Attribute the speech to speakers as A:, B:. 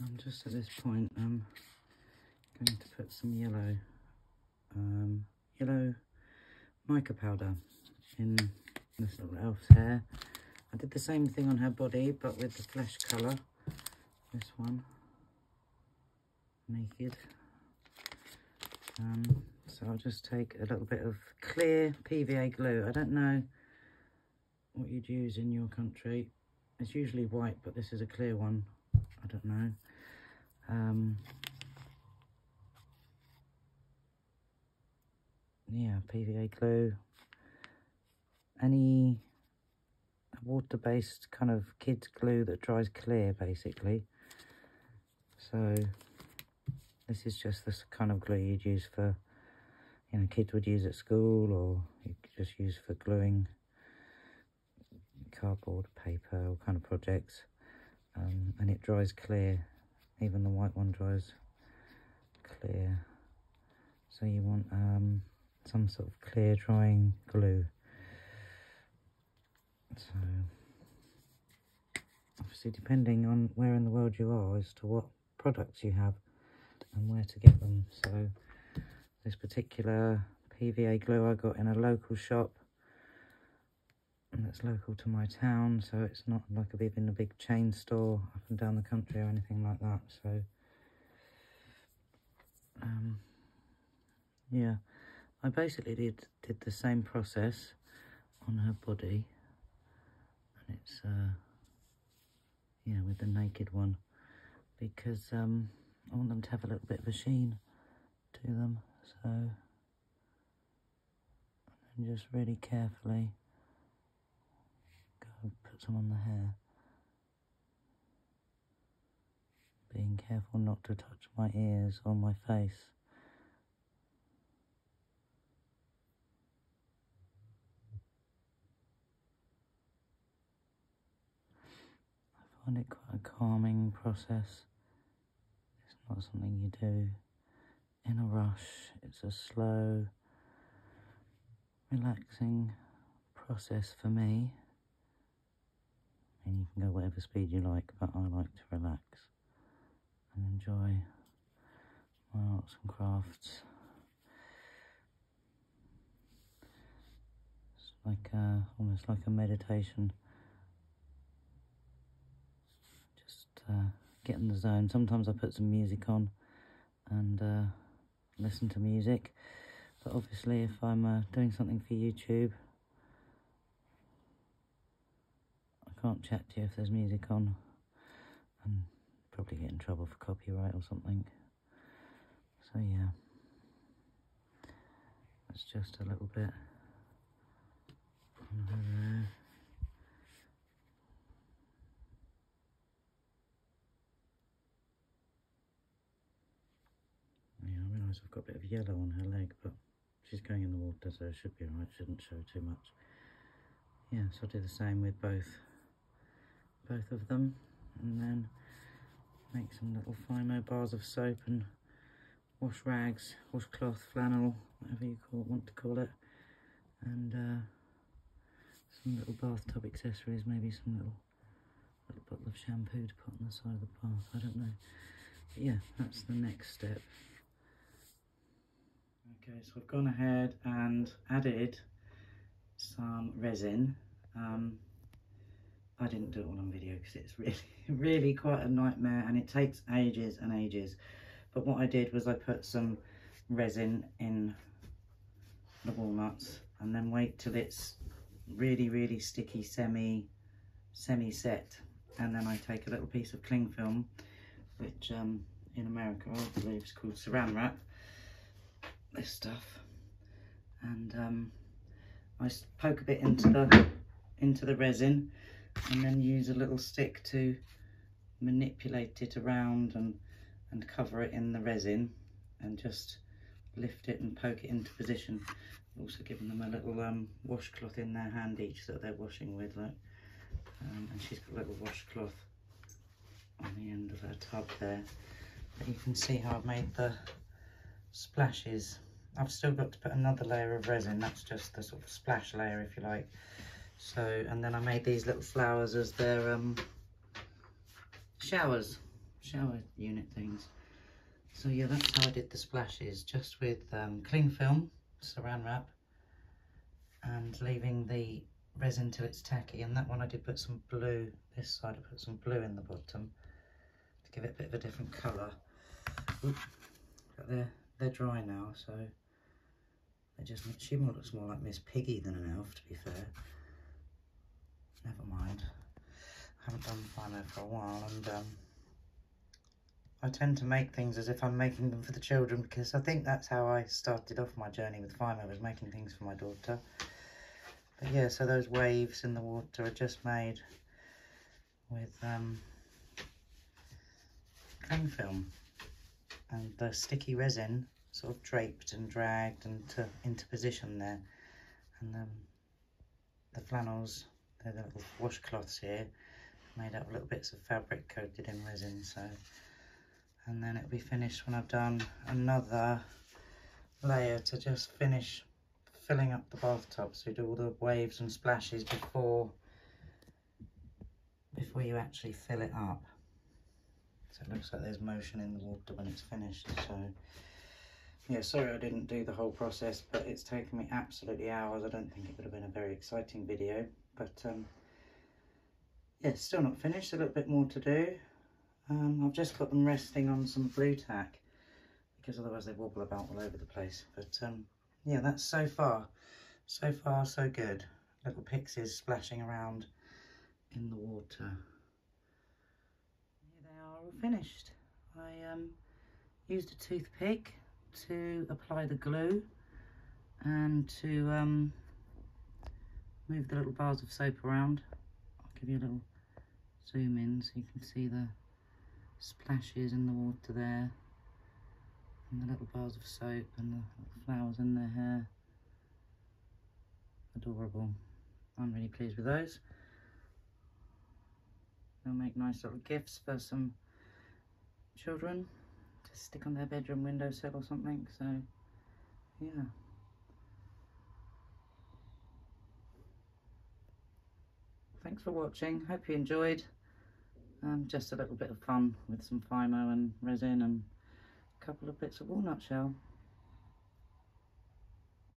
A: I'm just at this point, I'm going to put some yellow, um, yellow mica powder in this little elf's hair. I did the same thing on her body, but with the flesh colour. This one, naked. Um, so I'll just take a little bit of clear PVA glue. I don't know what you'd use in your country. It's usually white, but this is a clear one. I don't know. Um, yeah, PVA glue. Any water-based kind of kids glue that dries clear, basically. So this is just this kind of glue you'd use for, you know, kids would use at school or you could just use for gluing cardboard, paper, all kind of projects. Um, and it dries clear even the white one dries clear. So you want um, some sort of clear drying glue. So obviously depending on where in the world you are as to what products you have and where to get them. So this particular PVA glue I got in a local shop and that's local to my town so it's not like I've even a big chain store up and down the country or anything like that so um, yeah. I basically did did the same process on her body and it's uh yeah with the naked one because um I want them to have a little bit of a sheen to them so and just really carefully put some on the hair. Being careful not to touch my ears or my face. I find it quite a calming process. It's not something you do in a rush. It's a slow, relaxing process for me and you can go whatever speed you like, but I like to relax and enjoy my arts and crafts. It's like a, almost like a meditation. Just uh, get in the zone. Sometimes I put some music on and uh, listen to music. But obviously if I'm uh, doing something for YouTube, can't chat to you if there's music on and probably get in trouble for copyright or something. So yeah, that's just a little bit mm-hmm. Yeah, I realise I've got a bit of yellow on her leg, but she's going in the water, so it should be alright. Shouldn't show too much. Yeah, so I'll do the same with both both of them and then make some little Fimo bars of soap and wash rags, washcloth, flannel, whatever you call, want to call it, and uh, some little bathtub accessories, maybe some little, little bottle of shampoo to put on the side of the bath, I don't know. But yeah, that's the next step. Okay, so I've gone ahead and added some resin. Um, I didn't do it all on video because it's really, really quite a nightmare and it takes ages and ages. But what I did was I put some resin in the walnuts and then wait till it's really, really sticky, semi, semi-set. And then I take a little piece of cling film, which um, in America I believe is called saran wrap, this stuff. And um, I poke a bit into the into the resin and then use a little stick to manipulate it around and, and cover it in the resin and just lift it and poke it into position. Also giving them a little um, washcloth in their hand each that they're washing with. Look. Um, and she's got a little washcloth on the end of her tub there. But you can see how I've made the splashes. I've still got to put another layer of resin. That's just the sort of splash layer, if you like. So, and then I made these little flowers as their um, showers. shower unit things. So yeah, that's how I did the splashes, just with um, cling film, saran wrap, and leaving the resin till it's tacky. And that one I did put some blue, this side I put some blue in the bottom to give it a bit of a different colour. They're, they're dry now, so they just, she more looks more like Miss Piggy than an elf, to be fair. Never mind. I haven't done Fimo for a while, and um, I tend to make things as if I'm making them for the children because I think that's how I started off my journey with Fimo, was making things for my daughter. But yeah, so those waves in the water are just made with um, cling film and the sticky resin sort of draped and dragged into, into position there. And um, the flannels, they're the little washcloths here, made out of little bits of fabric coated in resin. So, And then it'll be finished when I've done another layer to just finish filling up the bathtub. So do all the waves and splashes before, before you actually fill it up. So it looks like there's motion in the water when it's finished. So yeah, sorry I didn't do the whole process, but it's taken me absolutely hours. I don't think it would have been a very exciting video, but um, yeah, still not finished. A little bit more to do. Um, I've just got them resting on some Blu Tack because otherwise they wobble about all over the place. But um, yeah, that's so far, so far so good. Little pixies splashing around in the water. Here they are all finished. I um, used a toothpick to apply the glue and to um, move the little bars of soap around. I'll give you a little zoom in so you can see the splashes in the water there and the little bars of soap and the flowers in their hair. Adorable. I'm really pleased with those. They'll make nice little gifts for some children to stick on their bedroom windowsill or something. So, yeah. Thanks for watching. Hope you enjoyed. Um, just a little bit of fun with some Fimo and resin and a couple of bits of walnut shell.